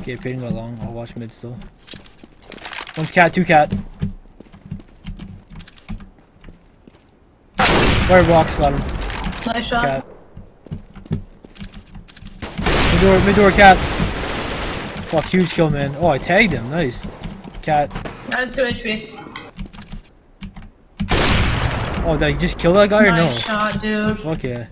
Okay, Peyton go long. I'll watch mid still. One's cat, two cat. Fire box got him. Nice shot. Cat. Mid door, mid door cat. Fuck, huge kill, man. Oh, I tagged him. Nice. Cat. I have 2 HP. Oh, did I just kill that guy or no? nice shot, dude. Fuck yeah.